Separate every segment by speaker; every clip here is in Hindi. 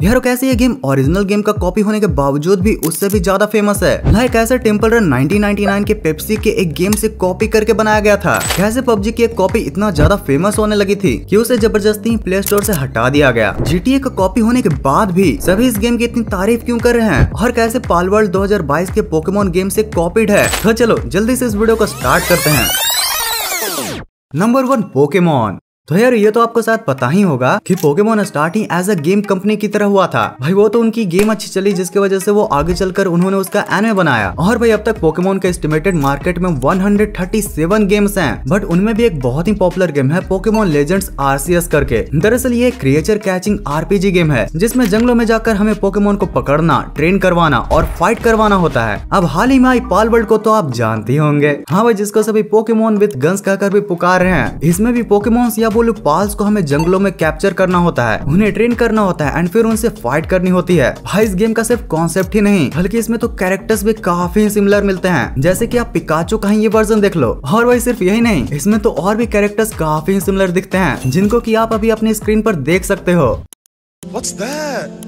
Speaker 1: यार, कैसे ये गेम ओरिजिनल गेम का कॉपी होने के बावजूद भी उससे भी ज़्यादा फ़ेमस है? लाइक ऐसे टेंपल रन 1999 के पेप्सी के एक गेम से कॉपी करके बनाया गया था। कैसे पबजी की एक कॉपी इतना ज़्यादा फ़ेमस होने लगी थी कि उसे ज़बरदस्ती प्ले स्टोर से हटा दिया गया। जीटीए का कॉपी होने के बाद भी सभी इस गेम की इतनी तारीफ़ क्यूँ कर रहे हैं? और कैसे पाल वर्ल्ड दो के पोकेमोन गेम ऐसी कॉपीड है? तो चलो, जल्दी ऐसी इस वीडियो को स्टार्ट करते हैं। नंबर वन पोकेमोन तो यार, ये तो आपको शायद पता ही होगा कि Pokemon starting as a game company की तरह हुआ था। भाई, वो तो उनकी गेम अच्छी चली, जिसकी वजह से वो आगे चलकर उन्होंने उसका एनिमे बनाया। और भाई, अब तक पोकेमोन का एस्टिमेटेड मार्केट में 137 गेम्स हैं। बट उनमें भी एक बहुत ही पॉपुलर गेम है पोकेमोन लेजेंड्स आरसीएस करके। दरअसल ये क्रिएचर कैचिंग आरपीजी गेम है, जिसमें जंगलों में जाकर हमें पोकेमोन को पकड़ना ट्रेन करवाना और फाइट करवाना होता है। अब हाल ही में आई पाल वर्ल्ड को तो आप जानते होंगे। हाँ भाई, जिसको सभी पोकेमोन विद गन्स कहकर भी पुकार रहे हैं। इसमें भी पोकेमोन या बोलो पाल्स को हमें जंगलों में कैप्चर करना होता है उन्हें ट्रेन करना होता है एंड फिर उनसे फाइट करनी होती है भाई इस गेम का सिर्फ़ कॉन्सेप्ट ही नहीं बल्कि इसमें तो कैरेक्टर्स भी काफ़ी सिमिलर मिलते हैं जैसे की आप पिकाचो का ही ये वर्जन देख लो और वही सिर्फ़ यही नहीं इसमें तो और भी कैरेक्टर्स काफ़ी सिमिलर दिखते हैं जिनको की आप अभी अपनी स्क्रीन पर देख सकते हो
Speaker 2: What's that?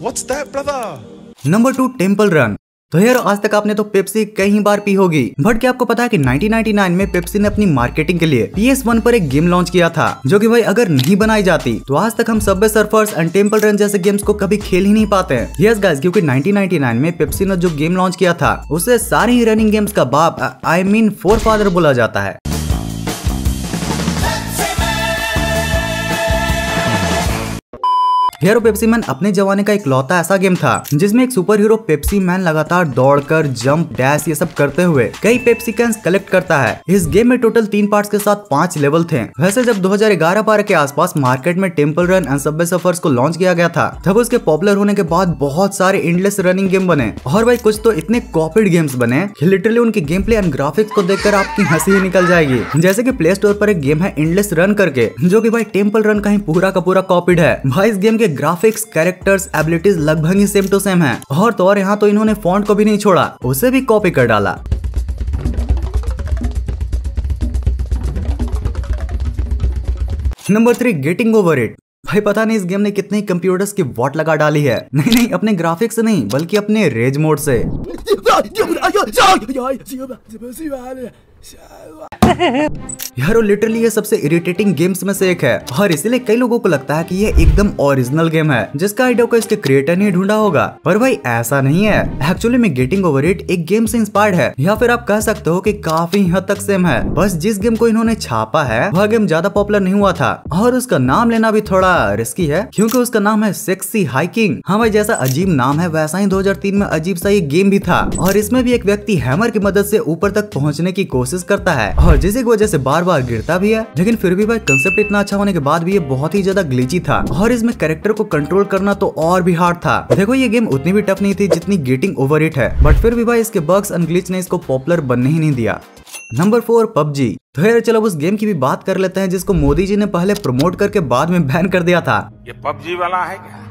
Speaker 2: What's that, brother?
Speaker 1: Number two temple run तो यार, आज तक आपने तो पेप्सी कई बार पी होगी। बट क्या आपको पता है कि 1999 में पेप्सी ने अपनी मार्केटिंग के लिए पी एस वन पर एक गेम लॉन्च किया था, जो कि भाई अगर नहीं बनाई जाती तो आज तक हम सब सर्फर्स एंड टेंपल रन जैसे गेम्स को कभी खेल ही नहीं पाते हैं। यस गाइस क्योंकि 1999 में पेप्सी ने जो गेम लॉन्च किया था, उसे सारे ही रनिंग गेम्स का बाप आई मीन फोर फादर बोला जाता है। हीरो पेप्सी मैन अपने जमाने का एक लौता ऐसा गेम था, जिसमें एक सुपर हीरो पेप्सी मैन लगातार दौड़कर जंप डैश ये सब करते हुए कई पेप्सी कैंस कलेक्ट करता है। इस गेम में टोटल तीन पार्ट्स के साथ पाँच लेवल थे। वैसे जब 2011-12 के आसपास मार्केट में temple run and subway surfers को लॉन्च किया गया था, तब उसके पॉपुलर होने के बाद बहुत सारे इंडलेस रनिंग गेम बने। और भाई कुछ तो इतने कॉपीड गेम्स बने लिटरली उनकी गेम प्ले एंड ग्राफिक्स को देखकर आपकी हँसी ही निकल जाएगी। जैसे की प्ले स्टोर पर एक गेम है इंडलेस रन करके, जो की भाई टेंपल रन का ही पूरा का पूरा कॉपीड है। भाई इस गेम के ग्राफिक्स कैरेक्टर्स एबिलिटीज लगभग ही सेम टू सेम है और तो और यहाँ तो इन्होंने फॉन्ट को भी नहीं छोड़ा उसे भी कॉपी कर डाला number three getting over it भाई पता नहीं इस गेम ने कितने कंप्यूटर्स की वॉट लगा डाली है नहीं नहीं अपने ग्राफिक्स से नहीं बल्कि अपने रेज मोड से यार लिटरली ये सबसे इरिटेटिंग गेम्स में से एक है। और इसीलिए कई लोगों को लगता है कि ये एकदम ओरिजिनल गेम है, जिसका आइडिया को इसके क्रिएटर ने ढूंढा होगा। पर भाई, ऐसा नहीं है। एक्चुअली में गेटिंग ओवर इट एक गेम से इंस्पायर्ड है। या फिर आप कह सकते हो कि काफ़ी हद तक सेम है। बस जिस गेम को इन्होंने छापा है, वह गेम ज़्यादा पॉपुलर नहीं हुआ था। और उसका नाम लेना भी थोड़ा रिस्की है, क्योंकि उसका नाम है सेक्सी हाइकिंग हाँ भाई, जैसा अजीब नाम है, वैसा ही 2003 में अजीब सा ये गेम भी था। और इसमें भी एक व्यक्ति हैमर की मदद से ऊपर तक पहुँचने की कोशिश करता है। और जिसकी वजह से बार बार गिरता भी है, लेकिन फिर भी भाई कंसेप्ट इतना अच्छा होने के बाद भी ये बहुत ही ज़्यादा ग्लिची था और इसमें कैरेक्टर को कंट्रोल करना तो और भी हार्ड था। देखो ये गेम उतनी भी टफ नहीं थी जितनी गेटिंग ओवर है बट फिर भी भाई इसके बग्स एंड ने इसको पॉपुलर बनने ही नहीं दिया। Number four PUBG. तो यार चलो उस गेम की भी बात कर लेते हैं, जिसको मोदी जी ने पहले प्रमोट करके बाद में बैन कर दिया था।
Speaker 2: ये पबजी वाला है क्या?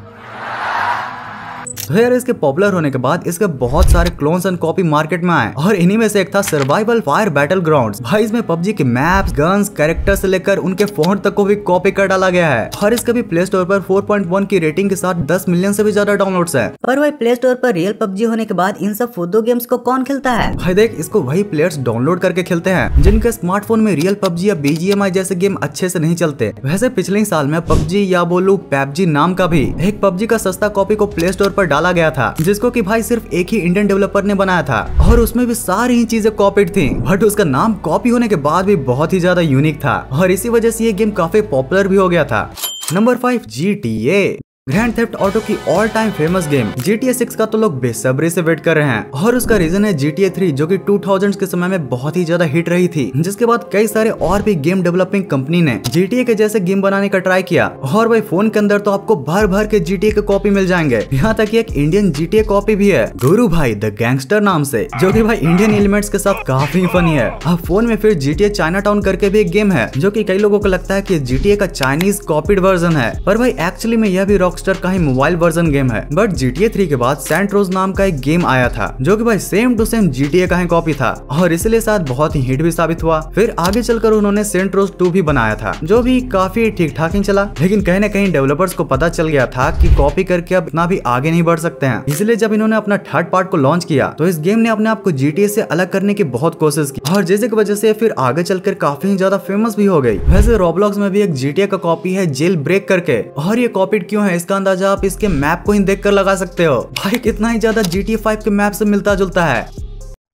Speaker 1: तो यार इसके पॉपुलर होने के बाद इसके बहुत सारे क्लोन्स एंड कॉपी मार्केट में आए। और इन्हीं में से एक था सर्वाइवल फायर बैटल ग्राउंड भाई इसमें पबजी के मैप्स गन्स कैरेक्टर से लेकर उनके फ़ोन तक को भी कॉपी कर डाला गया है। और इसका भी प्ले स्टोर पर 4.1 की रेटिंग के साथ 10 मिलियन से भी ज़्यादा डाउनलोड्स है।
Speaker 3: और भाई प्ले स्टोर पर रियल पबजी होने के बाद इन सब फ़ोटो गेम्स को कौन खेलता है?
Speaker 1: भाई देख इसको वही प्लेयर्स डाउनलोड करके खेलते हैं जिनके स्मार्टफ़ोन में रियल पबजी या बीजीएमआई जैसे गेम अच्छे से नहीं चलते। वैसे पिछले साल में पबजी या बोलू पैबजी नाम का भी एक पबजी का सस्ता कॉपी को प्ले स्टोर पर डाला गया था, जिसको की भाई सिर्फ़ एक ही इंडियन डेवलपर ने बनाया था। और उसमें भी सारी ही चीज़ें कॉपीड थी। बट उसका नाम कॉपी होने के बाद भी बहुत ही ज़्यादा यूनिक था। और इसी वजह से ये गेम काफ़ी पॉपुलर भी हो गया था। Number five G T A grand theft auto की all time famous game GTA 6 का तो लोग बेसब्री से वेट कर रहे हैं। और उसका रीजन है GTA 3 जो कि 2000 के समय में बहुत ही ज़्यादा हिट रही थी। जिसके बाद कई सारे और भी गेम डेवलपिंग कंपनी ने GTA के जैसे गेम बनाने का ट्राई किया। और भाई फ़ोन के अंदर तो आपको भर भर के GTA के कॉपी मिल जाएँगे। यहाँ तक एक इंडियन GTA कॉपी भी है गुरु भाई द गैंगस्टर नाम से, जो की भाई इंडियन एलिमेंट्स के साथ काफ़ी फनी है। अब फ़ोन में फिर GTA चाइना टाउन करके भी एक गेम है, जो की कई लोगों को लगता है की GTA का चाइनीज़ कॉपीड वर्जन है। पर भाई एक्चुअली में यह भी रॉक रॉकस्टर का ही मोबाइल वर्जन गेम है। बट GTA 3 के बाद सेंट्रोज नाम का एक गेम आया था, जो कि भाई सेम टू सेम जीटीए का ही कॉपी था। और इसलिए शायद बहुत ही हिट भी साबित हुआ। फिर आगे चलकर उन्होंने सेंट्रोज टू भी बनाया था, जो भी काफ़ी ठीक ठाक ही चला। लेकिन कहीं ना कहीं डेवलपर्स को पता चल गया था कि कॉपी करके अब इतना भी आगे नहीं बढ़ सकते हैं। इसलिए जब इन्होंने अपना थर्ड पार्ट को लॉन्च किया तो इस गेम ने अपने आप को GTA से अलग करने की बहुत कोशिश की। और जैसे की वजह से फिर आगे चलकर काफ़ी ज़्यादा फ़ेमस भी हो गई। वैसे रोबलॉक्स में भी एक जीटीए का कॉपी है, जेल ब्रेक करके। और ये कॉपीड क्यों है इसका अंदाज़ा आप इसके मैप को ही देख लगा सकते हो। भाई, कितना ही ज़्यादा जीटी फाइव के मैप से मिलता जुलता है।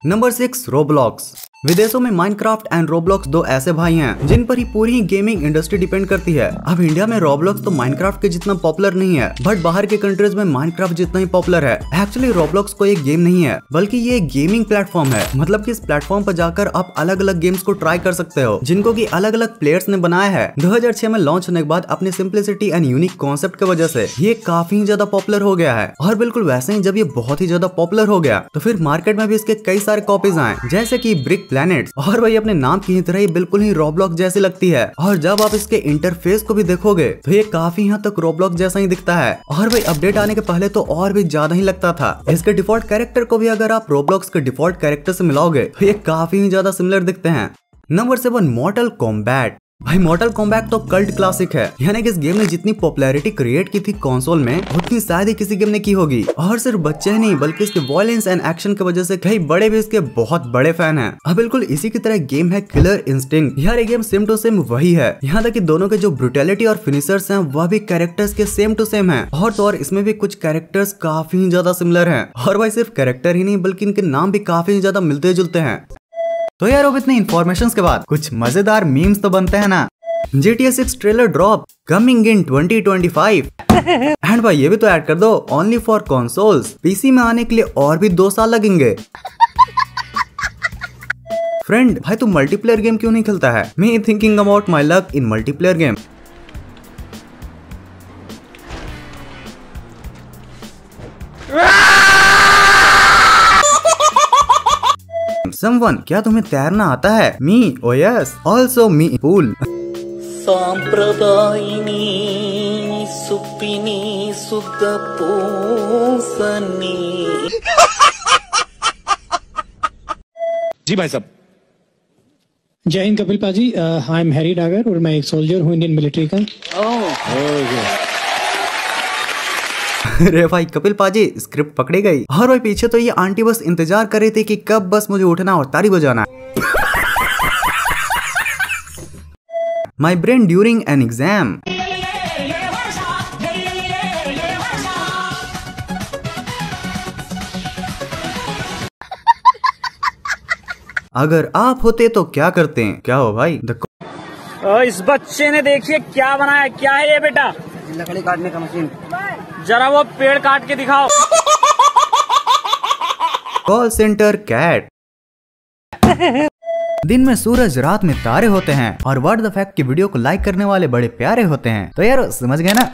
Speaker 1: नंबर सिक्स रोबलॉक्स विदेशों में माइनक्राफ्ट एंड रोबलॉक्स दो ऐसे भाई हैं, जिन पर ही पूरी ही गेमिंग इंडस्ट्री डिपेंड करती है। अब इंडिया में रोबलॉक्स तो माइनक्राफ्ट के जितना पॉपुलर नहीं है बट बाहर के कंट्रीज़ में माइनक्राफ्ट जितना ही पॉपुलर है। एक्चुअली रोबलॉक्स एक गेम नहीं है, बल्कि ये गेमिंग प्लेटफॉर्म है। मतलब की इस प्लेटफॉर्म पर जाकर आप अलग अलग गेम्स को ट्राई कर सकते हो, जिनको की अलग अलग प्लेयर्स ने बनाया है। दो हज़ार छह में लॉन्च होने के बाद अपनी सिंप्लिसिटी एंड यूनिक कॉन्सेप्ट की वजह से ये काफ़ी ज़्यादा पॉपुलर हो गया है। और बिल्कुल वैसे ही जब ये बहुत ही ज़्यादा पॉपुलर हो गया तो फिर मार्केट में भी इसके कई सारे कॉपीज आए, जैसे की ब्रिक प्लेनेट और भाई, अपने नाम की तरह ही बिल्कुल ही रोब्लॉक जैसी लगती है। और जब आप इसके इंटरफेस को भी देखोगे तो ये काफ़ी यहाँ तक रोब्लॉक जैसा ही दिखता है। और भाई अपडेट आने के पहले तो और भी ज़्यादा ही लगता था। इसके डिफ़ॉल्ट कैरेक्टर को भी अगर आप रोब्लॉक्स के डिफ़ॉल्ट कैरेक्टर से मिलाओगे तो ये काफ़ी ही ज़्यादा सिमिलर दिखते हैं। नंबर सेवन मॉडल कॉम्बैट भाई मॉडल कॉम्बैक तो कल्ट क्लासिक है। यानी कि इस गेम ने जितनी पॉपुलैरिटी क्रिएट की थी कंसोल में, उतनी शायद ही किसी गेम ने की होगी। और सिर्फ़ बच्चे ही नहीं, बल्कि इसके वॉयलेंस एंड एक्शन की वजह से कई बड़े भी इसके बहुत बड़े फ़ैन हैं। अब बिल्कुल इसी की तरह गेम है किलर इंस्टिंग यार, ये गेम सेम टू सेम वही है। यहाँ तक कि दोनों के जो ब्रुटेलिटी और फिनिशर्स है, वह भी कैरेक्टर्स के सेम टू सेम है। और तो और इसमें भी कुछ कैरेक्टर्स काफ़ी ज़्यादा सिमिलर है। और भाई, सिर्फ़ कैरेक्टर ही नहीं, बल्कि इनके नाम भी काफ़ी ज़्यादा मिलते जुलते हैं। तो यार अब इतने इन्फॉर्मेशन के बाद कुछ मज़ेदार मीम्स तो बनते हैं ना। GTA 6 trailer drop coming in 2025 and भाई ये भी तो ऐड कर दो ओनली फॉर कंसोल्स पीसी में आने के लिए और भी दो साल लगेंगे। फ्रेंड भाई तू मल्टीप्लेयर गेम क्यों नहीं खेलता है? Me thinking about my luck in multiplayer game someone क्या तुम्हें तैरना आता है? Me oh yes also me pool
Speaker 4: सुपिनी शुद्ध
Speaker 2: जी भाई साहब।
Speaker 5: जय हिंद कपिल पाजी। आई एम हैरी डागर और मैं एक सोल्जर हूँ इंडियन मिलिट्री का। Oh. Oh, yeah.
Speaker 1: अरे भाई कपिल पाजी स्क्रिप्ट पकड़ी गई। हर भाई पीछे तो ये आंटी बस इंतज़ार कर रही थी कि कब बस मुझे उठना और तारी बजाना। My brain during an exam अगर आप होते तो क्या करते? हैं क्या हो भाई? द
Speaker 6: इस बच्चे ने देखिए क्या बनाया क्या है ये बेटा?
Speaker 3: लकड़ी काटने का मशीन।
Speaker 6: जरा वो पेड़ काट के दिखाओ।
Speaker 1: कॉल सेंटर कैट दिन में सूरज, रात में तारे होते हैं और वर्ड द फैक्ट की वीडियो को लाइक करने वाले बड़े प्यारे होते हैं। तो यार, समझ गए ना?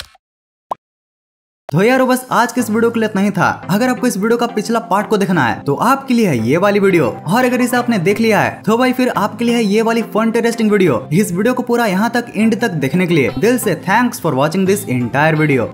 Speaker 1: तो यारो, बस आज के इस वीडियो के लिए इतना ही था। अगर आपको इस वीडियो का पिछला पार्ट को देखना है तो आपके लिए है ये वाली वीडियो और अगर इसे आपने देख लिया है तो भाई फिर आपके लिए है ये वाली फन टेस्टिंग वीडियो इस वीडियो को पूरा यहाँ तक एंड तक देखने के लिए दिल से thanks for watching this entire video